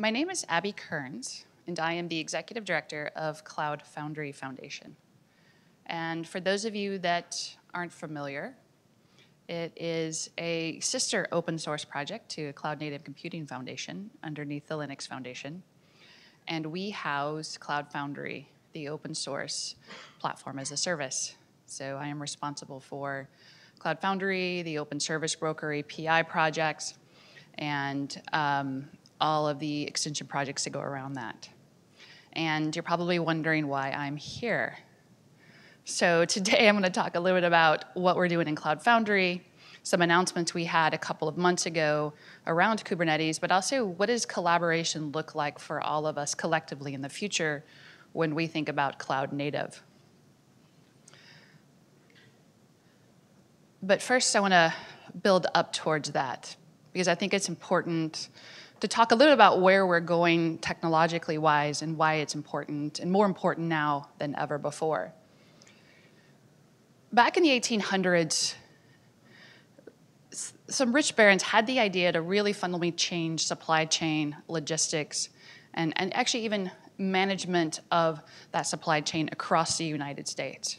my name is Abby Kearns, and I am the Executive Director of Cloud Foundry Foundation. And for those of you that aren't familiar, it is a sister open source project to Cloud Native Computing Foundation underneath the Linux Foundation. And we house Cloud Foundry, the open source platform as a service. So I am responsible for Cloud Foundry, the open service broker API projects, and um, all of the extension projects that go around that. And you're probably wondering why I'm here. So today I'm going to talk a little bit about what we're doing in Cloud Foundry, some announcements we had a couple of months ago around Kubernetes, but also what does collaboration look like for all of us collectively in the future when we think about cloud native. But first I want to build up towards that because I think it's important to talk a little about where we're going technologically wise and why it's important and more important now than ever before. Back in the 1800s, some rich barons had the idea to really fundamentally change supply chain logistics and, and actually even management of that supply chain across the United States.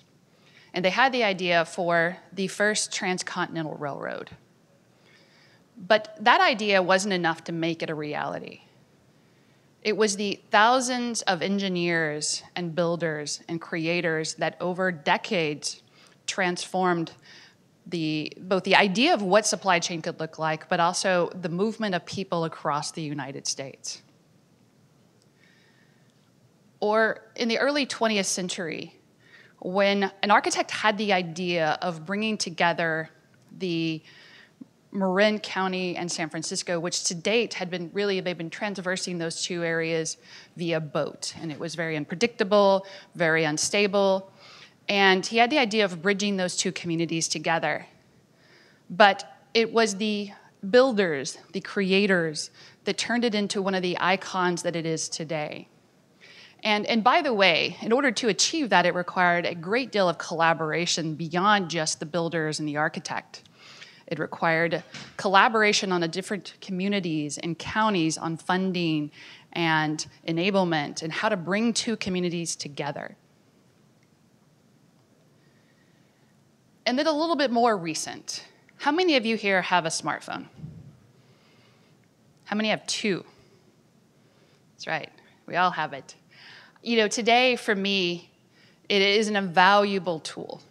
And they had the idea for the first transcontinental railroad. But that idea wasn't enough to make it a reality. It was the thousands of engineers and builders and creators that over decades transformed the, both the idea of what supply chain could look like, but also the movement of people across the United States. Or in the early 20th century, when an architect had the idea of bringing together the Marin County and San Francisco, which to date had been really, they've been transversing those two areas via boat. And it was very unpredictable, very unstable. And he had the idea of bridging those two communities together. But it was the builders, the creators, that turned it into one of the icons that it is today. And, and by the way, in order to achieve that, it required a great deal of collaboration beyond just the builders and the architect. It required collaboration on the different communities and counties on funding and enablement and how to bring two communities together. And then a little bit more recent. How many of you here have a smartphone? How many have two? That's right, we all have it. You know, today for me, it is an invaluable tool.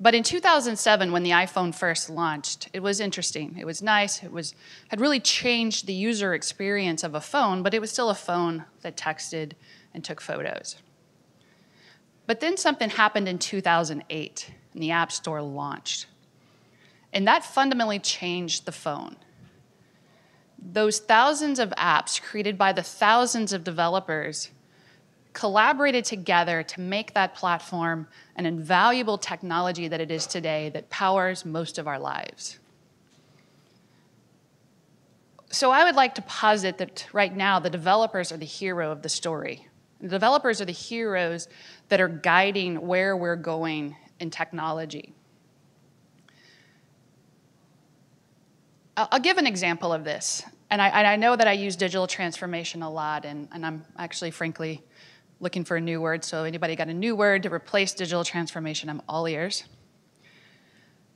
But in 2007, when the iPhone first launched, it was interesting. It was nice. It was had really changed the user experience of a phone, but it was still a phone that texted and took photos. But then something happened in 2008 and the App Store launched. And that fundamentally changed the phone. Those thousands of apps created by the thousands of developers collaborated together to make that platform an invaluable technology that it is today that powers most of our lives. So I would like to posit that right now the developers are the hero of the story. The developers are the heroes that are guiding where we're going in technology. I'll give an example of this. And I, and I, know that I use digital transformation a lot, and, and, I'm actually, frankly, looking for a new word. So, anybody got a new word to replace digital transformation? I'm all ears.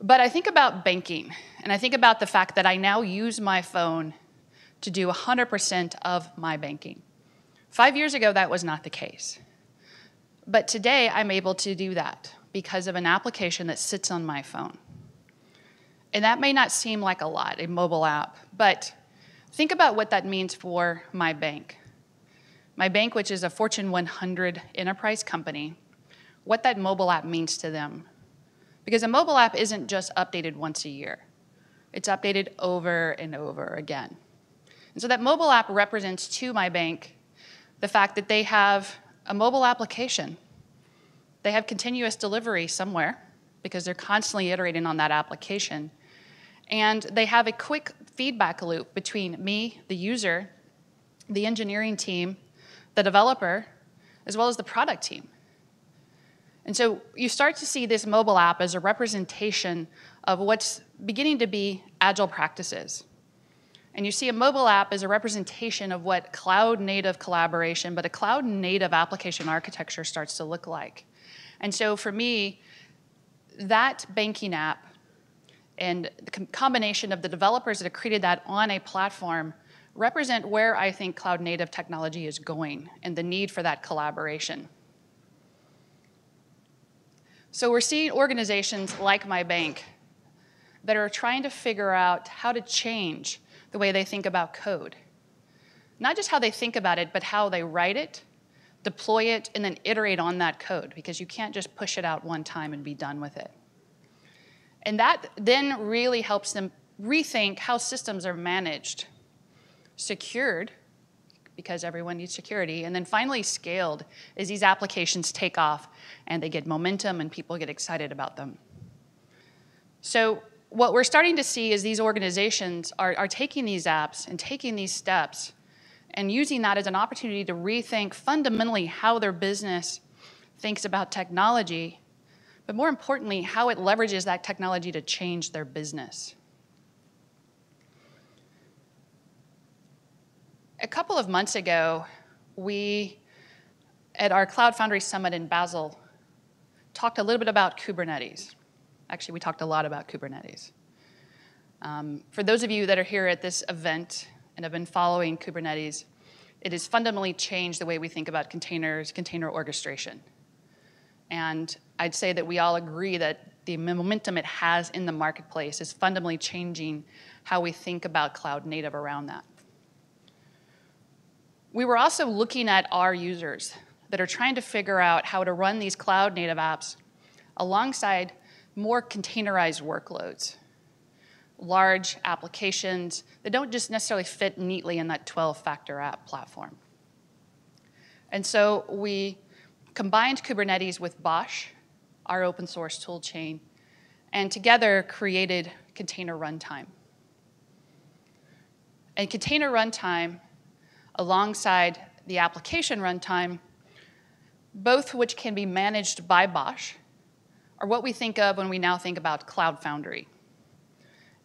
But I think about banking, and I think about the fact that I now use my phone to do 100% of my banking. Five years ago, that was not the case. But today, I'm able to do that because of an application that sits on my phone. And that may not seem like a lot, a mobile app, but think about what that means for my bank. My bank, which is a Fortune 100 enterprise company, what that mobile app means to them. Because a mobile app isn't just updated once a year, it's updated over and over again. And so that mobile app represents to my bank the fact that they have a mobile application they have continuous delivery somewhere because they're constantly iterating on that application. And they have a quick feedback loop between me, the user, the engineering team, the developer, as well as the product team. And so you start to see this mobile app as a representation of what's beginning to be agile practices. And you see a mobile app as a representation of what cloud native collaboration, but a cloud native application architecture starts to look like. And so for me, that banking app and the combination of the developers that have created that on a platform represent where I think cloud native technology is going and the need for that collaboration. So we're seeing organizations like my bank that are trying to figure out how to change the way they think about code. Not just how they think about it, but how they write it, deploy it, and then iterate on that code because you can't just push it out one time and be done with it. And that then really helps them rethink how systems are managed, secured, because everyone needs security, and then finally scaled as these applications take off and they get momentum and people get excited about them. So what we're starting to see is these organizations are, are taking these apps and taking these steps and using that as an opportunity to rethink fundamentally how their business thinks about technology, but more importantly, how it leverages that technology to change their business. A couple of months ago, we, at our Cloud Foundry Summit in Basel, talked a little bit about Kubernetes. Actually, we talked a lot about Kubernetes. Um, for those of you that are here at this event and have been following Kubernetes, it has fundamentally changed the way we think about containers, container orchestration. And I'd say that we all agree that the momentum it has in the marketplace is fundamentally changing how we think about cloud native around that. We were also looking at our users that are trying to figure out how to run these cloud native apps alongside more containerized workloads, large applications that don't just necessarily fit neatly in that 12 factor app platform. And so we combined Kubernetes with BOSH, our open source tool chain, and together created container runtime. And container runtime, alongside the application runtime, both which can be managed by BOSH, are what we think of when we now think about Cloud Foundry.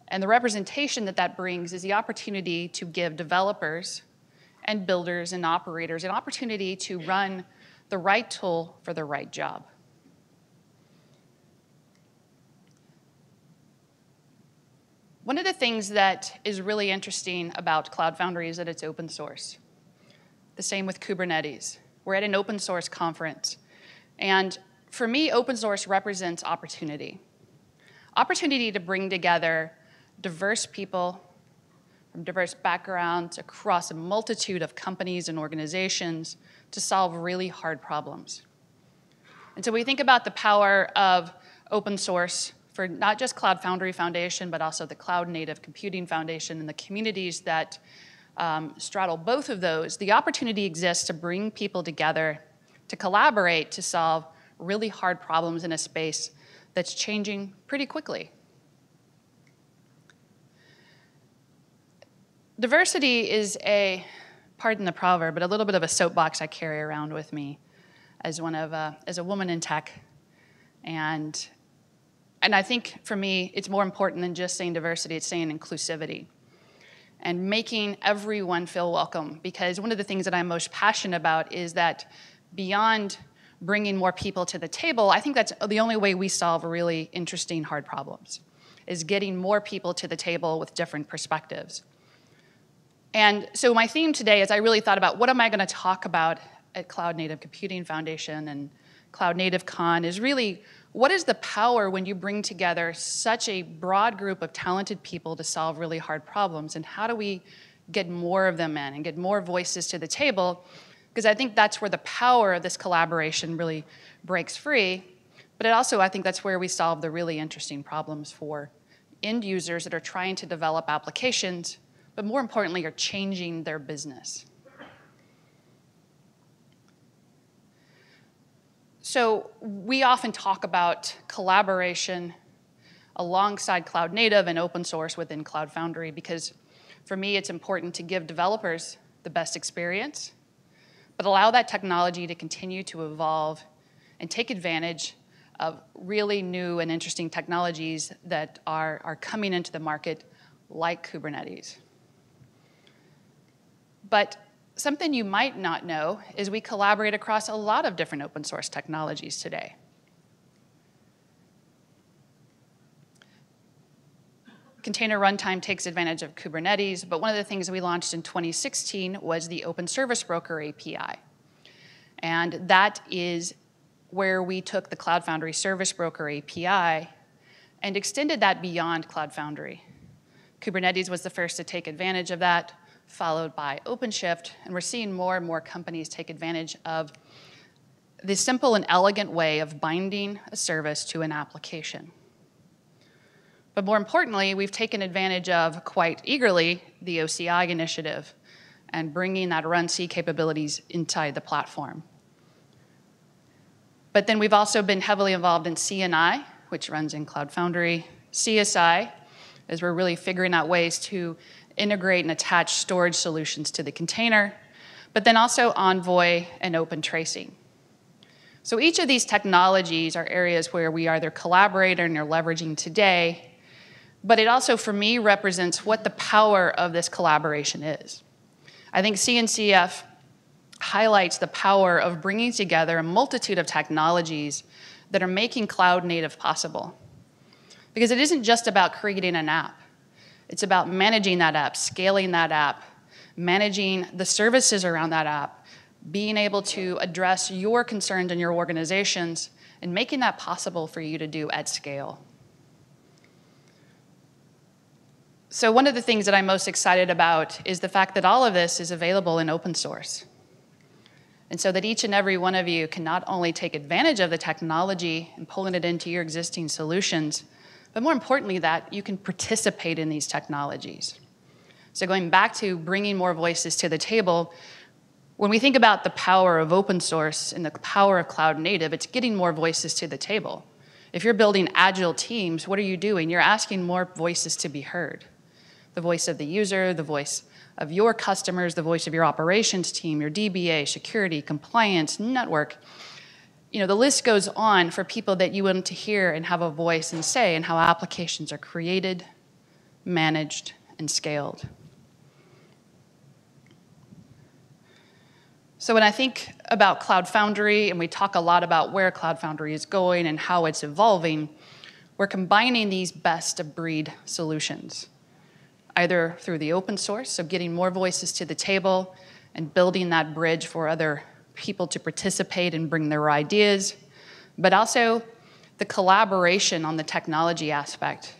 And the representation that that brings is the opportunity to give developers and builders and operators an opportunity to run the right tool for the right job. One of the things that is really interesting about Cloud Foundry is that it's open source. The same with Kubernetes. We're at an open source conference. And for me, open source represents opportunity. Opportunity to bring together diverse people from diverse backgrounds across a multitude of companies and organizations to solve really hard problems. And so we think about the power of open source for not just Cloud Foundry Foundation, but also the Cloud Native Computing Foundation and the communities that um, straddle both of those. The opportunity exists to bring people together to collaborate to solve really hard problems in a space that's changing pretty quickly. Diversity is a, pardon the proverb, but a little bit of a soapbox I carry around with me as one of uh, as a woman in tech, and and I think for me it's more important than just saying diversity; it's saying inclusivity, and making everyone feel welcome. Because one of the things that I'm most passionate about is that beyond bringing more people to the table, I think that's the only way we solve really interesting, hard problems, is getting more people to the table with different perspectives. And so my theme today is I really thought about what am I going to talk about at Cloud Native Computing Foundation and Cloud Native Con is really what is the power when you bring together such a broad group of talented people to solve really hard problems and how do we get more of them in and get more voices to the table because I think that's where the power of this collaboration really breaks free. But it also, I think that's where we solve the really interesting problems for end users that are trying to develop applications, but more importantly, are changing their business. So we often talk about collaboration alongside cloud native and open source within Cloud Foundry because for me it's important to give developers the best experience but allow that technology to continue to evolve and take advantage of really new and interesting technologies that are, are coming into the market like Kubernetes. But something you might not know is we collaborate across a lot of different open source technologies today. Container Runtime takes advantage of Kubernetes, but one of the things we launched in 2016 was the Open Service Broker API. And that is where we took the Cloud Foundry Service Broker API and extended that beyond Cloud Foundry. Kubernetes was the first to take advantage of that, followed by OpenShift, and we're seeing more and more companies take advantage of this simple and elegant way of binding a service to an application. But more importantly, we've taken advantage of quite eagerly the OCI initiative and bringing that runC capabilities inside the platform. But then we've also been heavily involved in CNI, which runs in Cloud Foundry, CSI, as we're really figuring out ways to integrate and attach storage solutions to the container, but then also Envoy and Open Tracing. So each of these technologies are areas where we either collaborate and are leveraging today but it also, for me, represents what the power of this collaboration is. I think CNCF highlights the power of bringing together a multitude of technologies that are making cloud native possible. Because it isn't just about creating an app, it's about managing that app, scaling that app, managing the services around that app, being able to address your concerns in your organizations, and making that possible for you to do at scale. So one of the things that I'm most excited about is the fact that all of this is available in open source. And so that each and every one of you can not only take advantage of the technology and pulling it into your existing solutions, but more importantly, that you can participate in these technologies. So going back to bringing more voices to the table, when we think about the power of open source and the power of cloud native, it's getting more voices to the table. If you're building agile teams, what are you doing? You're asking more voices to be heard the voice of the user, the voice of your customers, the voice of your operations team, your DBA, security, compliance, network. You know, the list goes on for people that you want to hear and have a voice and say and how applications are created, managed, and scaled. So when I think about Cloud Foundry, and we talk a lot about where Cloud Foundry is going and how it's evolving, we're combining these best of breed solutions either through the open source, so getting more voices to the table and building that bridge for other people to participate and bring their ideas, but also the collaboration on the technology aspect.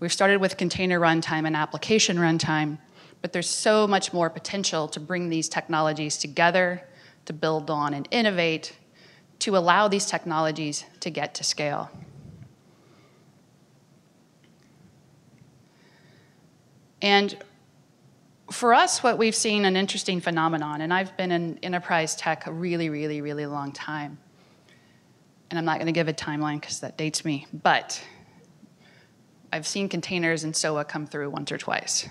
We've started with container runtime and application runtime, but there's so much more potential to bring these technologies together, to build on and innovate, to allow these technologies to get to scale. And for us, what we've seen an interesting phenomenon, and I've been in enterprise tech a really, really, really long time. And I'm not going to give a timeline because that dates me, but I've seen containers and SOA come through once or twice.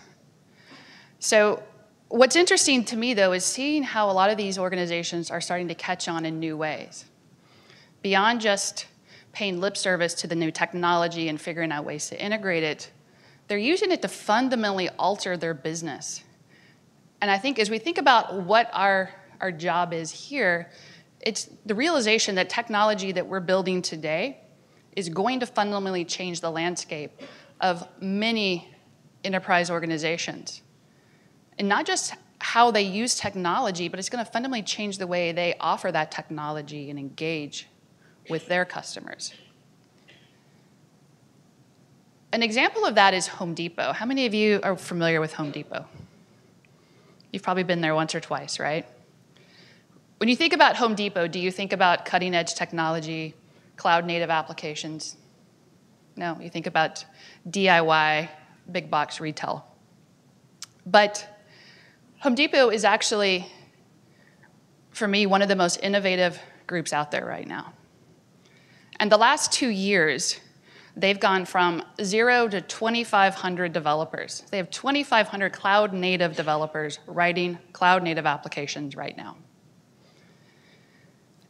So what's interesting to me, though, is seeing how a lot of these organizations are starting to catch on in new ways. Beyond just paying lip service to the new technology and figuring out ways to integrate it, they're using it to fundamentally alter their business. And I think as we think about what our, our job is here, it's the realization that technology that we're building today is going to fundamentally change the landscape of many enterprise organizations. And not just how they use technology, but it's going to fundamentally change the way they offer that technology and engage with their customers. An example of that is Home Depot. How many of you are familiar with Home Depot? You've probably been there once or twice, right? When you think about Home Depot, do you think about cutting edge technology, cloud native applications? No, you think about DIY, big box retail. But Home Depot is actually, for me, one of the most innovative groups out there right now. And the last two years, They've gone from zero to 2,500 developers. They have 2,500 cloud native developers writing cloud native applications right now.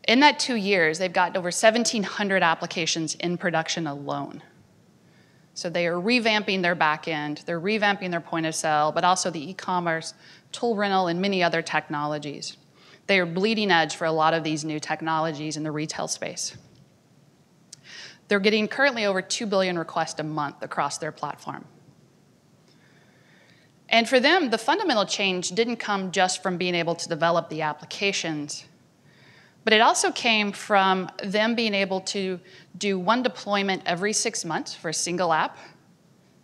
In that two years, they've got over 1,700 applications in production alone. So they are revamping their backend, they're revamping their point of sale, but also the e commerce tool rental, and many other technologies. They are bleeding edge for a lot of these new technologies in the retail space. They're getting currently over 2 billion requests a month across their platform. And for them, the fundamental change didn't come just from being able to develop the applications, but it also came from them being able to do one deployment every six months for a single app.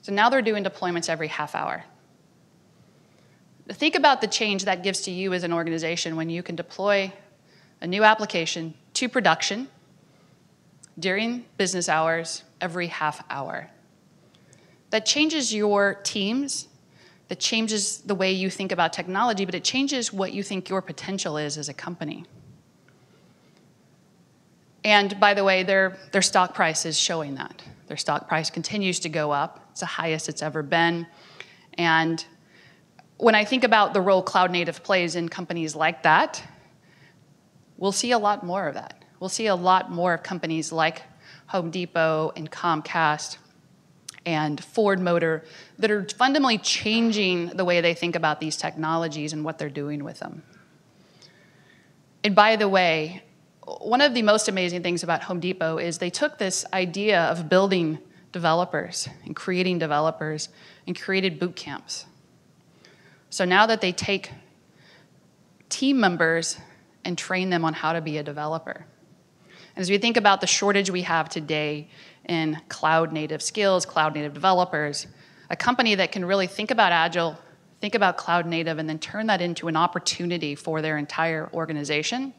So now they're doing deployments every half hour. Think about the change that gives to you as an organization when you can deploy a new application to production during business hours every half hour. That changes your teams, that changes the way you think about technology, but it changes what you think your potential is as a company. And by the way, their, their stock price is showing that. Their stock price continues to go up. It's the highest it's ever been. And when I think about the role cloud native plays in companies like that, we'll see a lot more of that. We'll see a lot more of companies like Home Depot and Comcast and Ford Motor that are fundamentally changing the way they think about these technologies and what they're doing with them. And by the way, one of the most amazing things about Home Depot is they took this idea of building developers and creating developers and created boot camps. So now that they take team members and train them on how to be a developer. And as we think about the shortage we have today in cloud native skills, cloud native developers, a company that can really think about Agile, think about cloud native, and then turn that into an opportunity for their entire organization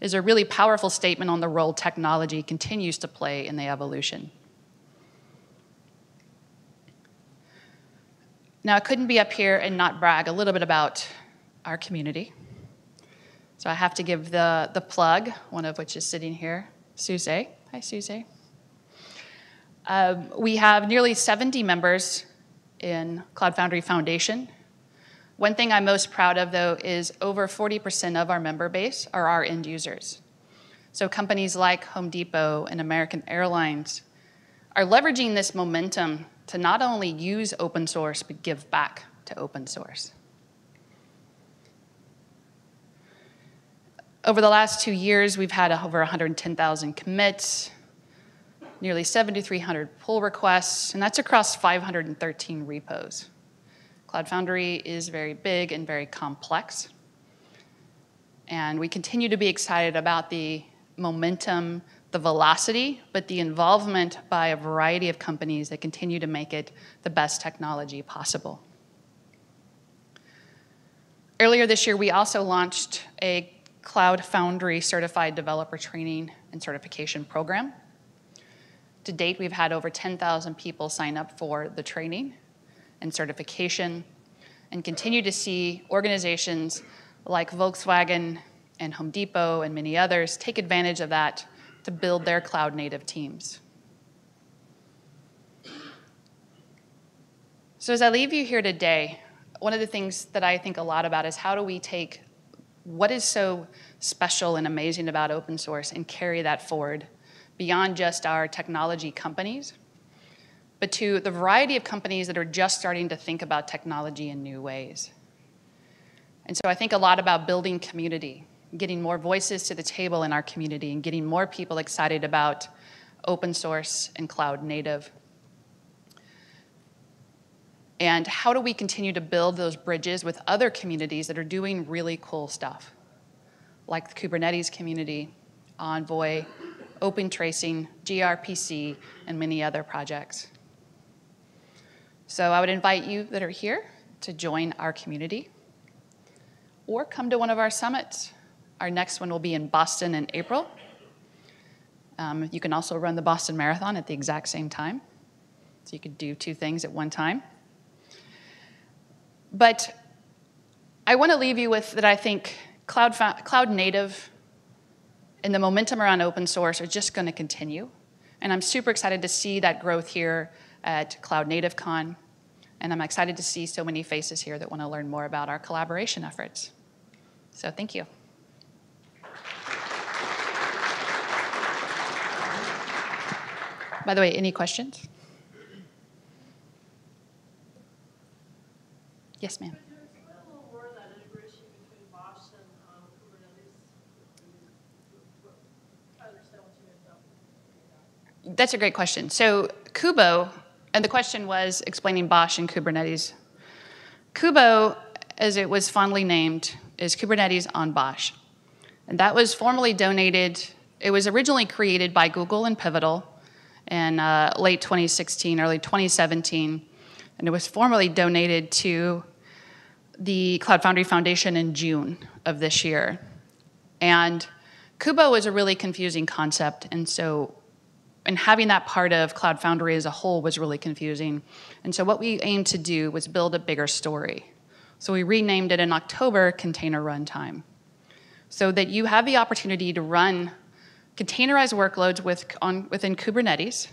is a really powerful statement on the role technology continues to play in the evolution. Now, I couldn't be up here and not brag a little bit about our community. So I have to give the, the plug, one of which is sitting here, Suze. Hi, Suze. Um, we have nearly 70 members in Cloud Foundry Foundation. One thing I'm most proud of, though, is over 40% of our member base are our end users. So companies like Home Depot and American Airlines are leveraging this momentum to not only use open source, but give back to open source. Over the last two years, we've had over 110,000 commits, nearly 7,300 pull requests, and that's across 513 repos. Cloud Foundry is very big and very complex. And we continue to be excited about the momentum, the velocity, but the involvement by a variety of companies that continue to make it the best technology possible. Earlier this year, we also launched a Cloud Foundry certified developer training and certification program. To date, we've had over 10,000 people sign up for the training and certification, and continue to see organizations like Volkswagen and Home Depot and many others take advantage of that to build their cloud native teams. So, as I leave you here today, one of the things that I think a lot about is how do we take what is so special and amazing about open source and carry that forward beyond just our technology companies but to the variety of companies that are just starting to think about technology in new ways. And so I think a lot about building community, getting more voices to the table in our community, and getting more people excited about open source and cloud native. And how do we continue to build those bridges with other communities that are doing really cool stuff, like the Kubernetes community, Envoy, Open Tracing, gRPC, and many other projects. So I would invite you that are here to join our community or come to one of our summits. Our next one will be in Boston in April. Um, you can also run the Boston Marathon at the exact same time. So you could do two things at one time. But I want to leave you with that I think cloud, cloud native and the momentum around open source are just going to continue. And I'm super excited to see that growth here at Cloud Native Con. And I'm excited to see so many faces here that want to learn more about our collaboration efforts. So thank you. By the way, any questions? Yes, ma'am. That's a great question. So Kubo, and the question was explaining BOSH and Kubernetes. Kubo, as it was fondly named, is Kubernetes on BOSH. And that was formally donated, it was originally created by Google and Pivotal in uh, late 2016, early 2017 and it was formally donated to the Cloud Foundry Foundation in June of this year. And Kubo was a really confusing concept, and so and having that part of Cloud Foundry as a whole was really confusing. And so what we aimed to do was build a bigger story. So we renamed it in October Container Runtime, so that you have the opportunity to run containerized workloads with, on, within Kubernetes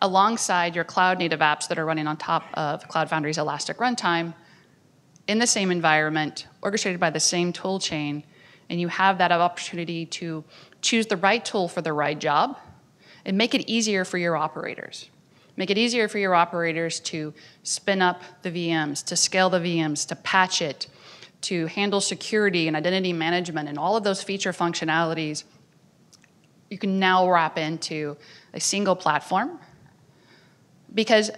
alongside your cloud native apps that are running on top of Cloud Foundry's Elastic Runtime in the same environment, orchestrated by the same tool chain, and you have that opportunity to choose the right tool for the right job and make it easier for your operators. Make it easier for your operators to spin up the VMs, to scale the VMs, to patch it, to handle security and identity management and all of those feature functionalities you can now wrap into a single platform because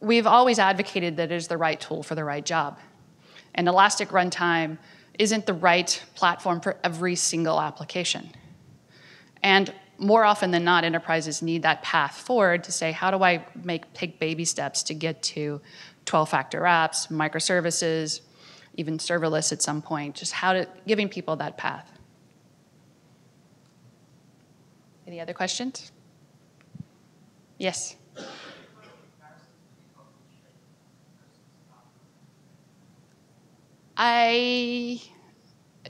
we've always advocated that it is the right tool for the right job. And Elastic Runtime isn't the right platform for every single application. And more often than not, enterprises need that path forward to say, how do I make take baby steps to get to 12-factor apps, microservices, even serverless at some point, just how to giving people that path. Any other questions? Yes. I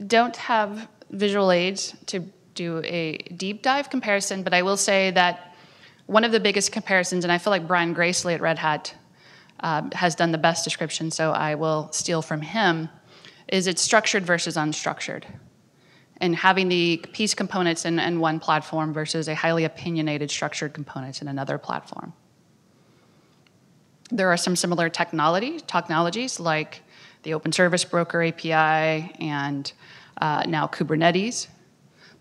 don't have visual aids to do a deep dive comparison, but I will say that one of the biggest comparisons, and I feel like Brian Gracely at Red Hat um, has done the best description, so I will steal from him, is it's structured versus unstructured. And having the piece components in, in one platform versus a highly opinionated structured components in another platform. There are some similar technology, technologies like the Open Service Broker API and uh, now Kubernetes.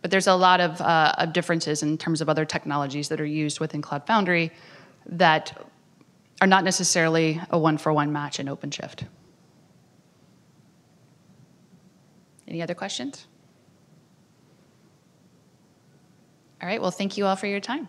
But there's a lot of, uh, of differences in terms of other technologies that are used within Cloud Foundry that are not necessarily a one-for-one -one match in OpenShift. Any other questions? All right, well, thank you all for your time.